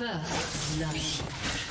First blood.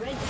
Red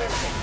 Perfect.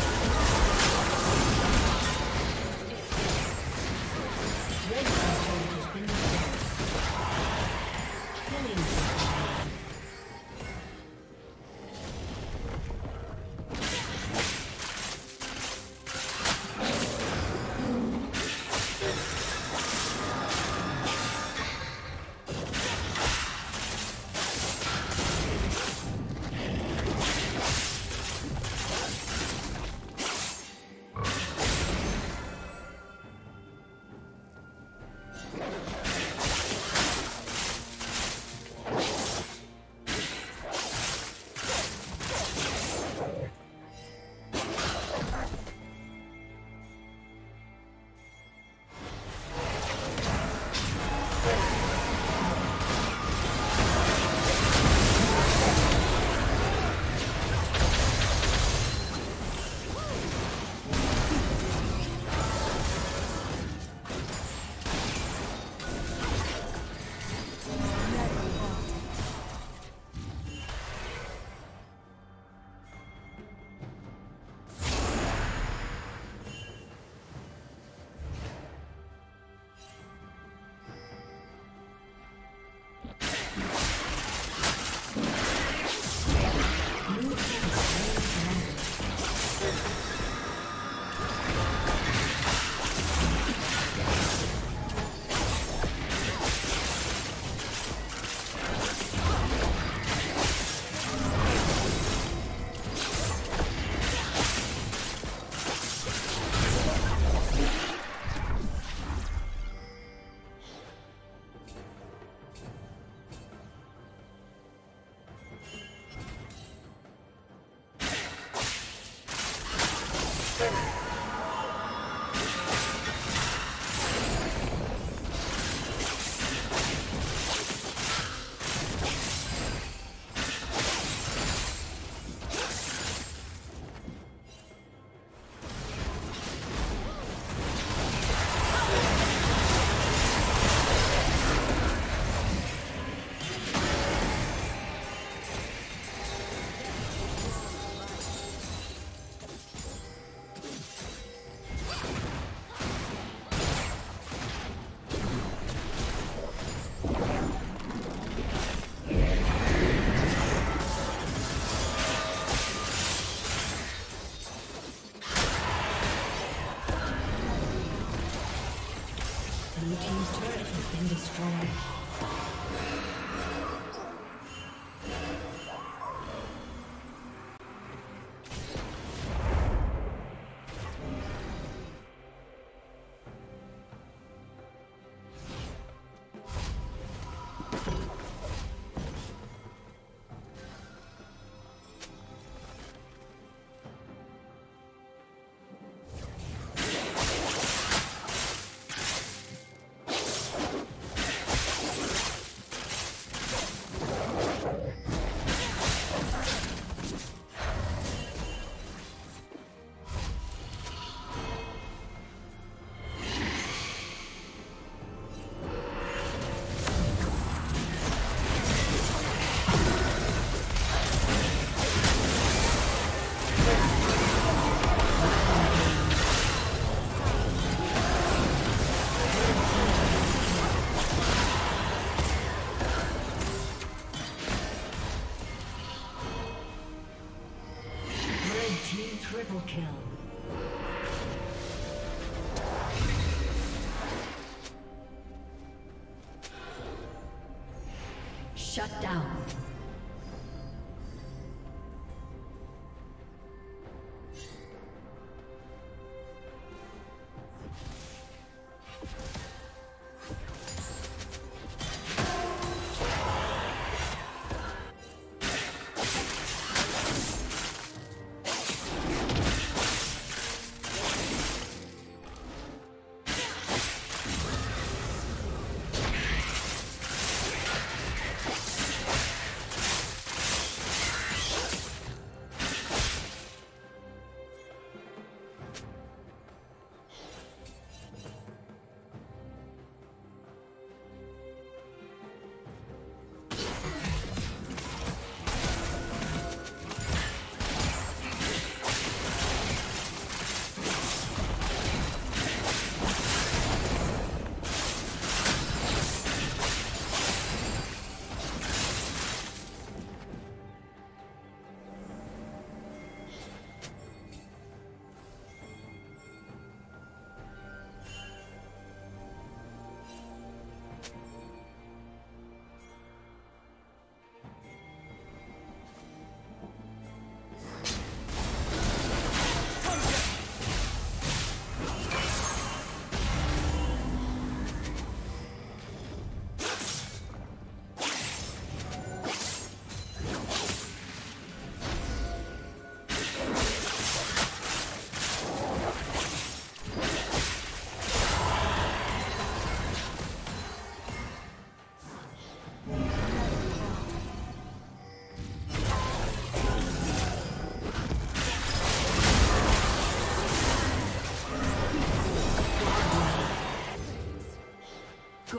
Shut down.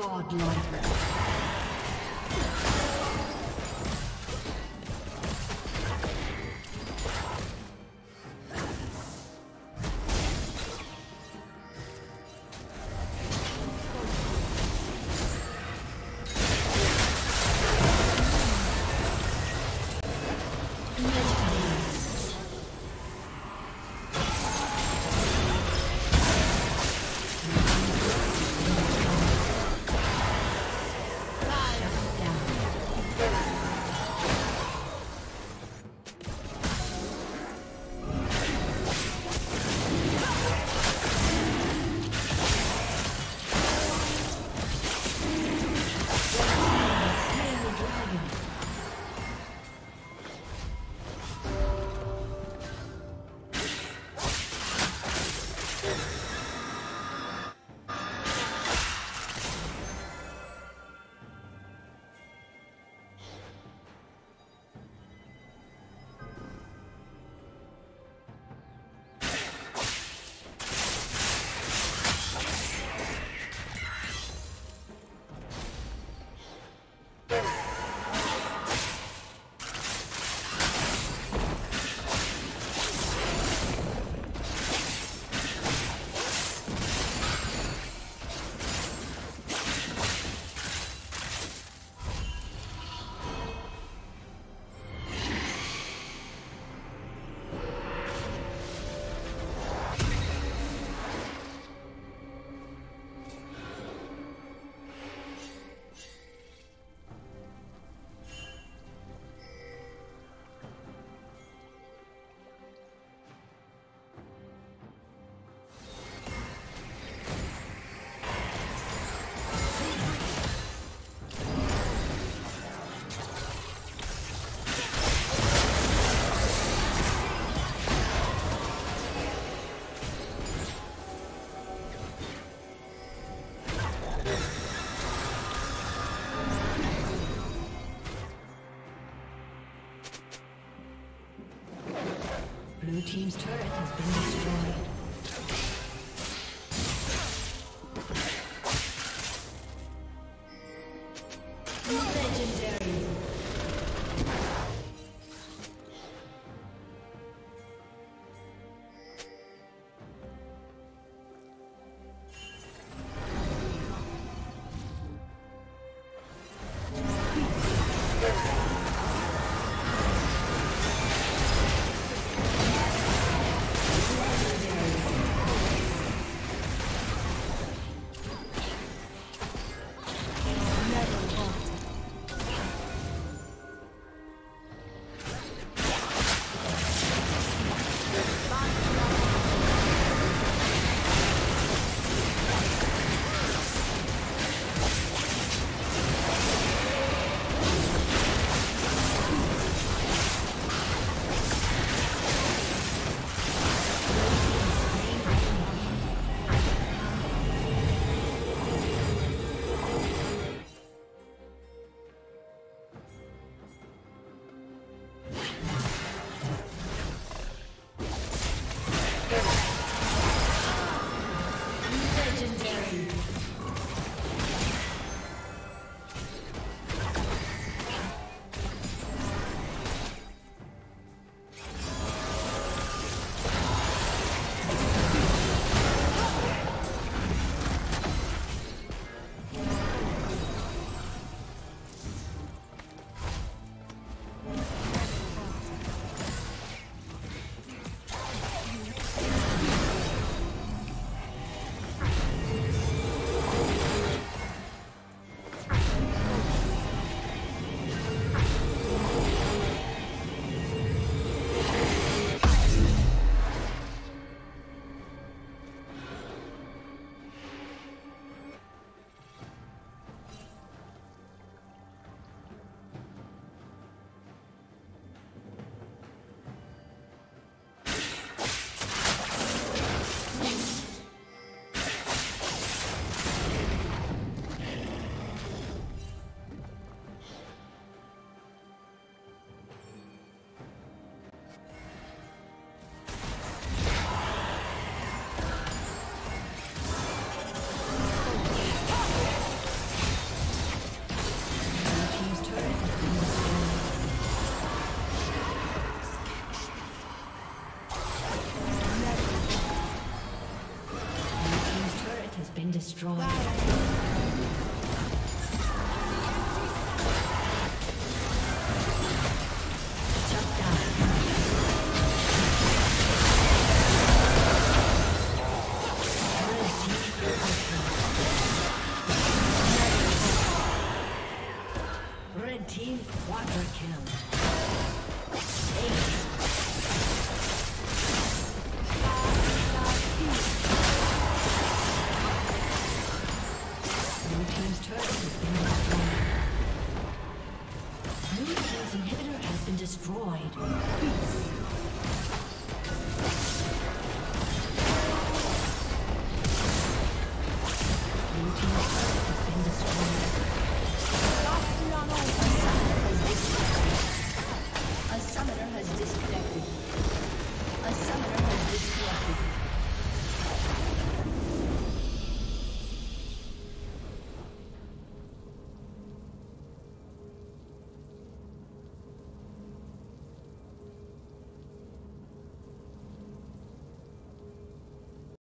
Godlike. Team's turret